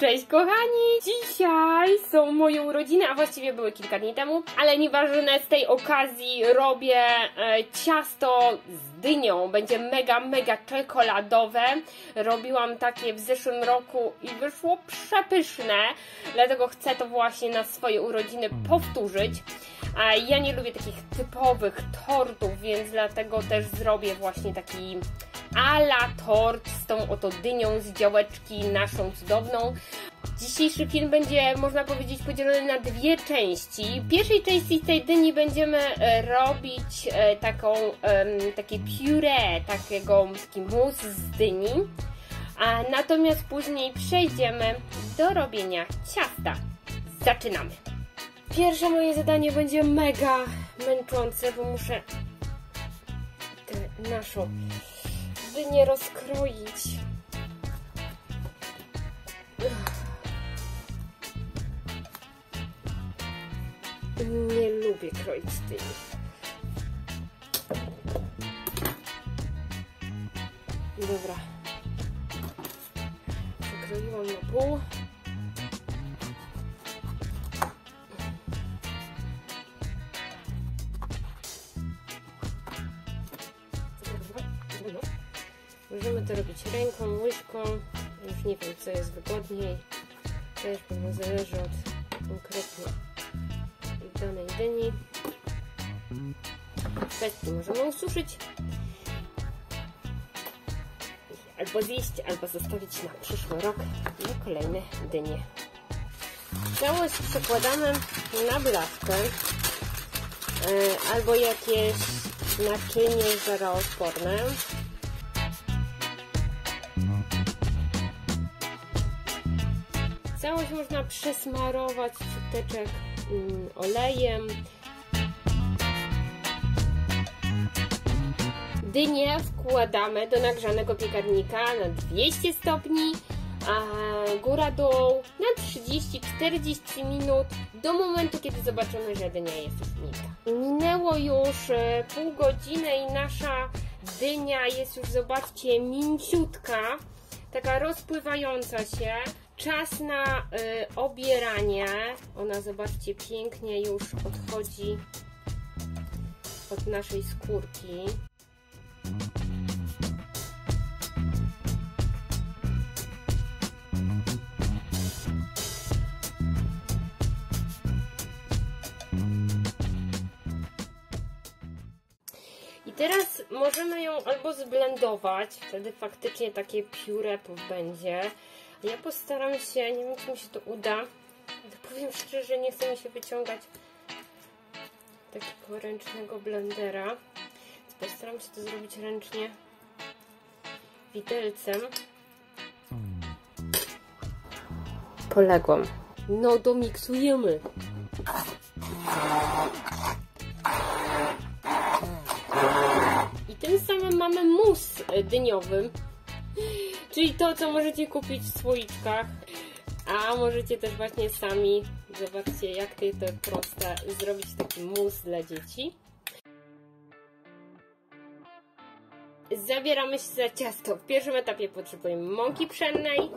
Cześć kochani! Dzisiaj są moje urodziny, a właściwie były kilka dni temu, ale nieważne, z tej okazji robię e, ciasto z dynią. Będzie mega, mega czekoladowe. Robiłam takie w zeszłym roku i wyszło przepyszne, dlatego chcę to właśnie na swoje urodziny powtórzyć. A ja nie lubię takich typowych tortów, więc dlatego też zrobię właśnie taki ala tort z tą oto dynią z działeczki naszą cudowną. Dzisiejszy film będzie, można powiedzieć, podzielony na dwie części. W pierwszej części tej dyni będziemy e, robić e, taką, takie puree, takiego taki mus z dyni. A natomiast później przejdziemy do robienia ciasta. Zaczynamy! Pierwsze moje zadanie będzie mega męczące, bo muszę tę naszą dynię rozkroić. Nie lubię kroić dyni. Dobra. Przekroiłam na pół. Możemy to robić ręką, łyżką. Już nie wiem, co jest wygodniej. Też pewno zależy od konkretnie danej dyni. Kwestii możemy ususzyć. Albo zjeść, albo zostawić na przyszły rok na kolejne dynie. Całość przekładamy na blaszkę albo jakieś naczynie żaroodporne. Całość można przesmarować ciuteczek mm, olejem. Dynię wkładamy do nagrzanego piekarnika na 200 stopni, a góra dół na 30-40 minut do momentu, kiedy zobaczymy, że dynia jest już miękka. Minęło już e, pół godziny i nasza dynia jest już, zobaczcie, mięciutka, taka rozpływająca się. Czas na y, obieranie. Ona, zobaczcie, pięknie już odchodzi od naszej skórki. I teraz możemy ją albo zblendować, wtedy faktycznie takie pióre będzie. Ja postaram się, nie wiem czy mi się to uda, ale powiem szczerze, że nie chce mi się wyciągać takiego ręcznego blendera. Więc postaram się to zrobić ręcznie widelcem. Poległam. No domiksujemy. I tym samym mamy mus dyniowy. Czyli to, co możecie kupić w słoiczkach, a możecie też właśnie sami, zobaczcie jak to jest proste, zrobić taki mus dla dzieci. Zabieramy się za ciasto. W pierwszym etapie potrzebujemy mąki pszennej,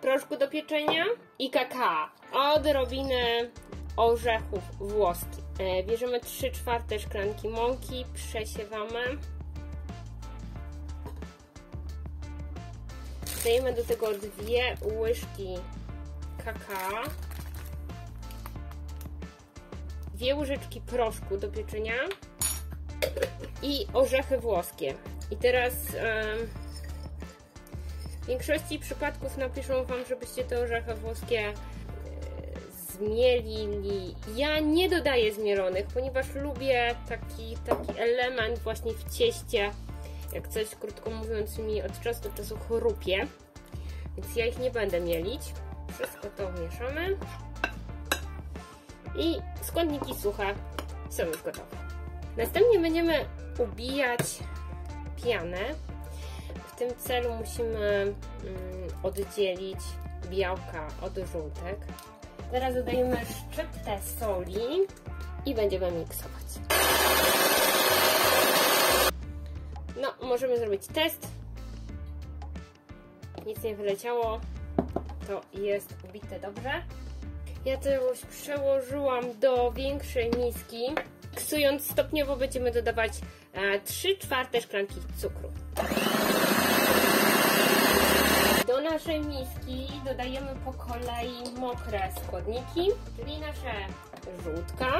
proszku do pieczenia i kakao. Odrobinę orzechów włoskich. E, bierzemy 3 czwarte szklanki mąki, przesiewamy. Dajemy do tego dwie łyżki kakao, dwie łyżeczki proszku do pieczenia i orzechy włoskie. I teraz w większości przypadków napiszą Wam, żebyście te orzechy włoskie e, zmielili. Ja nie dodaję zmielonych, ponieważ lubię taki, taki element właśnie w cieście, jak coś, krótko mówiąc, mi od czasu do czasu chrupie, więc ja ich nie będę mielić. Wszystko to mieszamy i składniki suche są już gotowe. Następnie będziemy ubijać pianę. W tym celu musimy mm, oddzielić białka od żółtek. Teraz dodajemy szczyptę soli i będziemy miksować. Możemy zrobić test. Nic nie wyleciało. to jest ubite dobrze. Ja to już przełożyłam do większej miski. Ksując stopniowo będziemy dodawać e, 3 czwarte szklanki cukru. Do naszej miski dodajemy po kolei mokre składniki, czyli nasze żółtka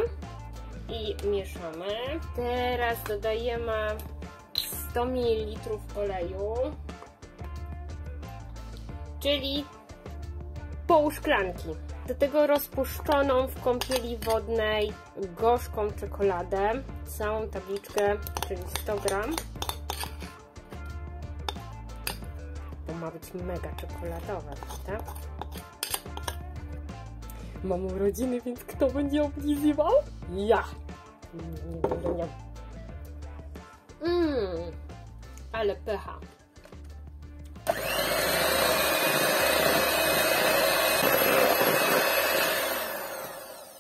i mieszamy. Teraz dodajemy 100 ml oleju, czyli pół szklanki. Do tego rozpuszczoną w kąpieli wodnej gorzką czekoladę, całą tabliczkę, czyli 100 gram. To ma być mega czekoladowe, tak? Mam urodziny, więc kto będzie oblizywał? Ja! Nie będę miał. Mmm, ale pycha.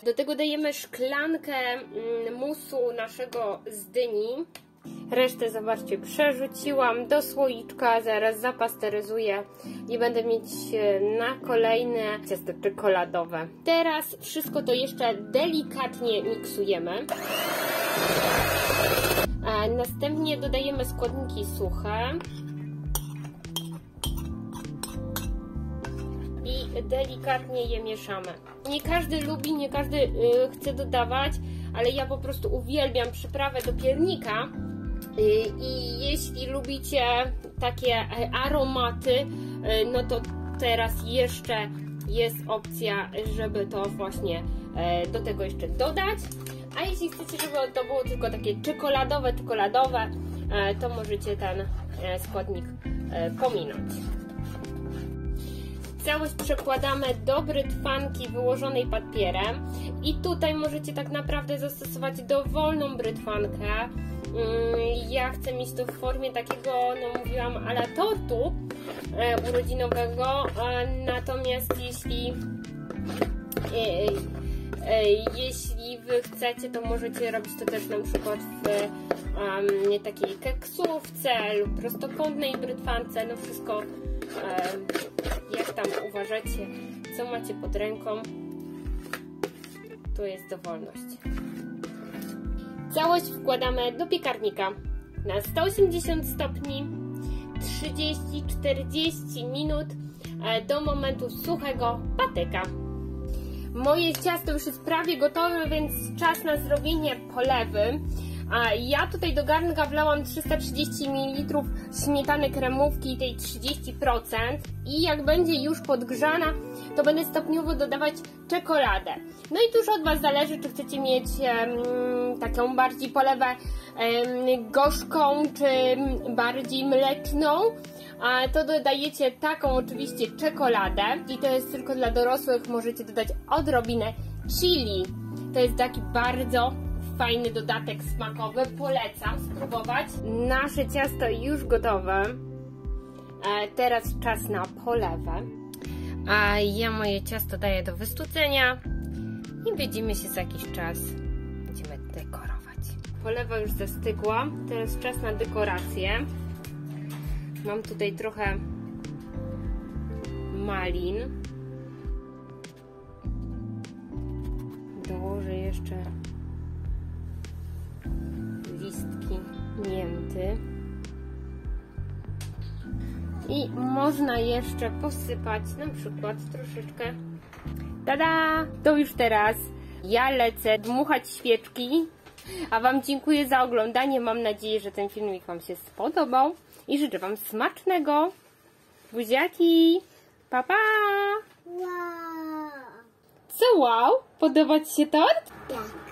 Do tego dajemy szklankę mm, musu naszego z dyni. Resztę, zobaczcie, przerzuciłam do słoiczka, zaraz zapasteryzuję i będę mieć e, na kolejne ciasto czekoladowe. Teraz wszystko to jeszcze delikatnie miksujemy. Następnie dodajemy składniki suche. I delikatnie je mieszamy. Nie każdy lubi, nie każdy y, chce dodawać, ale ja po prostu uwielbiam przyprawę do piernika. Y, I jeśli lubicie takie e, aromaty, y, no to teraz jeszcze jest opcja, żeby to właśnie e, do tego jeszcze dodać. A jeśli chcecie, żeby to było tylko takie czekoladowe, czekoladowe, e, to możecie ten składnik pominąć. Całość przekładamy do brytwanki wyłożonej papierem i tutaj możecie tak naprawdę zastosować dowolną brytwankę. Mm, ja chcę mieć to w formie takiego, no mówiłam, ala tortu e, urodzinowego, natomiast jeśli e, e, jeśli wy chcecie, to możecie robić to też na przykład w um, takiej keksówce lub prostokątnej brytwance, no wszystko um, jak tam uważacie, co macie pod ręką, to jest dowolność. Całość wkładamy do piekarnika na 180 stopni 30-40 minut e, do momentu suchego patyka. Moje ciasto już jest prawie gotowe, więc czas na zrobienie polewy. A ja tutaj do garnka wlałam 330 ml śmietany kremówki tej 30% i jak będzie już podgrzana, to będę stopniowo dodawać czekoladę. No i tu już od Was zależy, czy chcecie mieć um, taką bardziej polewę um, gorzką, czy bardziej mleczną. A to dodajecie taką oczywiście czekoladę i to jest tylko dla dorosłych, możecie dodać odrobinę chili. To jest taki bardzo fajny dodatek smakowy, polecam spróbować. Nasze ciasto już gotowe. E, teraz czas na polewę. A ja moje ciasto daję do wystudzenia i widzimy się za jakiś czas. Będziemy dekorować. Polewa już zastygła, teraz czas na dekorację. Mam tutaj trochę malin. Dołożę jeszcze listki mięty. I można jeszcze posypać na przykład troszeczkę. Tada! To już teraz ja lecę dmuchać świeczki. A Wam dziękuję za oglądanie. Mam nadzieję, że ten filmik Wam się spodobał. I życzę Wam smacznego. Buziaki! Pa, pa! Wow. Co wow? Podoba Ci się tort? Tak.